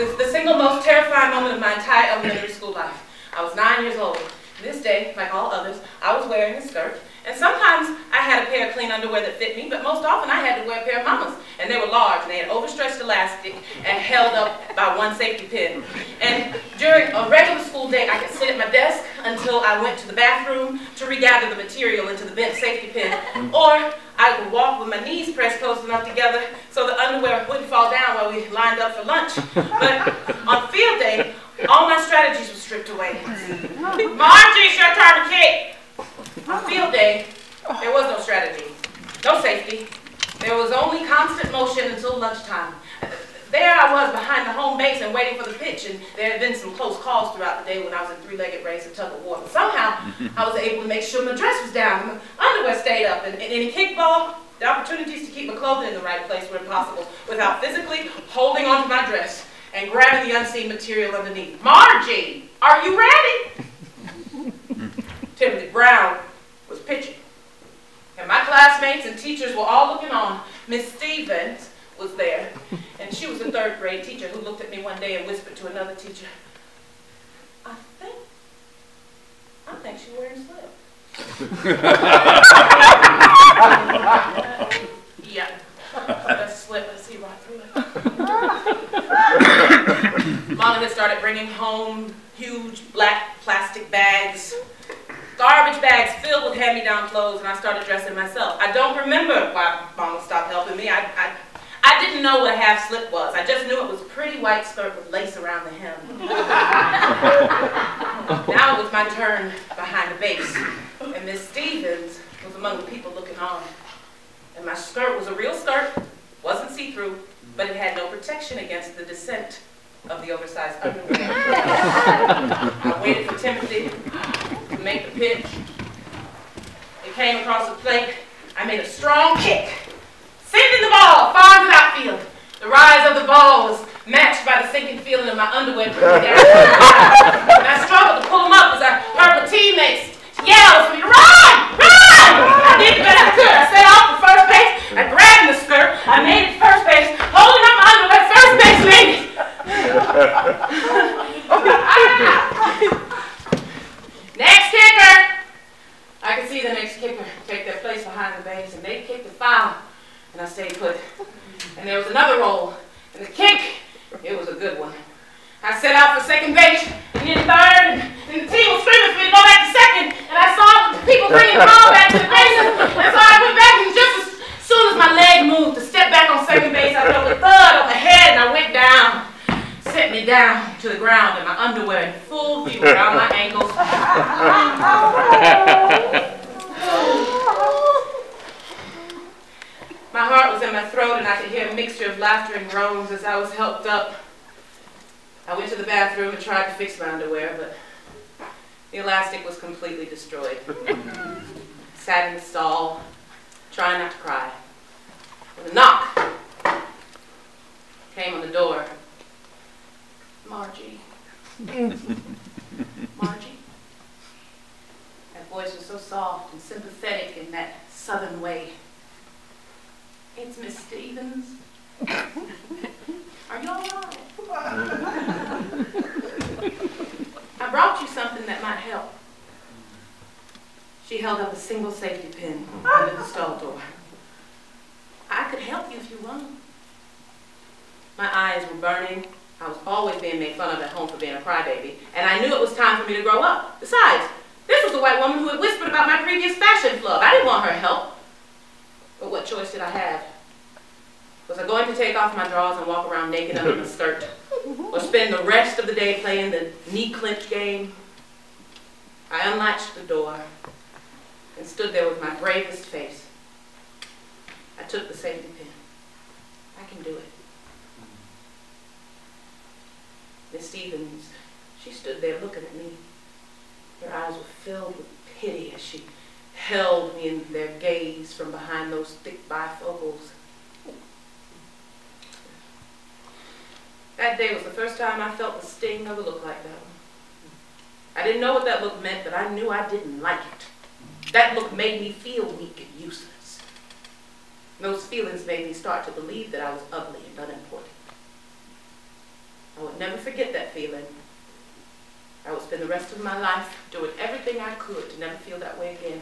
the single most terrifying moment of my entire elementary school life. I was nine years old. This day, like all others, I was wearing a skirt, and sometimes I had a pair of clean underwear that fit me, but most often I had to wear a pair of mamas, and they were large, and they had overstretched elastic and held up by one safety pin. And during a regular school day, I could sit at my desk until I went to the bathroom to regather the material into the bent safety pin, or I would walk with my knees pressed close enough together so the underwear wouldn't fall down while we lined up for lunch. But on field day, all my strategies were stripped away. Margie, it's your turn to kick. On field day, there was no strategy, no safety. There was only constant motion until lunchtime. There I was behind the home base and waiting for the pitch, and there had been some close calls throughout the day when I was in three-legged race and tug of war. But somehow, I was able to make sure my dress was down, my underwear stayed up, and, and in kickball, the opportunities to keep my clothing in the right place were impossible without physically holding onto my dress and grabbing the unseen material underneath. Margie, are you ready? Timothy Brown was pitching. And my classmates and teachers were all looking on. Miss Stevens was there, and she was a third grade teacher who looked at me one day and whispered to another teacher, I think, I think she's wearing slips. yeah, that slip, I see right through it. Had started bringing home huge black plastic bags garbage bags filled with hand-me-down clothes, and I started dressing myself. I don't remember why Mama stopped helping me. I, I didn't know what a half slip was. I just knew it was a pretty white skirt with lace around the hem. now it was my turn behind the base, and Miss Stevens was among the people looking on. And my skirt was a real skirt, wasn't see-through, but it had no protection against the descent of the oversized underwear. I waited for Timothy to make the pitch. It came across the plate. I made a strong kick, sending the ball far outfield. The rise of the ball was matched by the sinking feeling of my underwear down. and I struggled to pull them up as I heard my teammates yell for me, run, run! I did the best I could. I set off for first base. I grabbed the skirt. I made it first base, holding up my underwear. First base made next kicker! I could see the next kicker take their place behind the base, and they kicked the foul, and I stayed put. And there was another roll, and the kick, it was a good one. I set out for second base, and then third, and, and the team was screaming for me to go back to second, and I saw the people bringing the ball back to the bases, and so I went back, and just as soon as my leg moved to step back on second base, I felt a thud on the head, and I went down set me down to the ground in my underwear in full view around my ankles. my heart was in my throat and I could hear a mixture of laughter and groans as I was helped up. I went to the bathroom and tried to fix my underwear, but the elastic was completely destroyed. Sat in the stall, trying not to cry. With a knock came on the door. Margie. Margie. That voice was so soft and sympathetic in that southern way. It's Miss Stevens. Are you all right? I brought you something that might help. She held up a single safety pin under the stall door. I could help you if you want. My eyes were burning I was always being made fun of at home for being a crybaby, and I knew it was time for me to grow up. Besides, this was the white woman who had whispered about my previous fashion flub. I didn't want her help. But what choice did I have? Was I going to take off my drawers and walk around naked under my skirt? Or spend the rest of the day playing the knee clinch game? I unlatched the door and stood there with my bravest face. I took the safety pin. I can do it. Miss Stevens, she stood there looking at me. Her eyes were filled with pity as she held me in their gaze from behind those thick bifocals. That day was the first time I felt the sting of a look like that I didn't know what that look meant, but I knew I didn't like it. That look made me feel weak and useless. Those feelings made me start to believe that I was ugly and unimportant. I would never forget that feeling. I would spend the rest of my life doing everything I could to never feel that way again.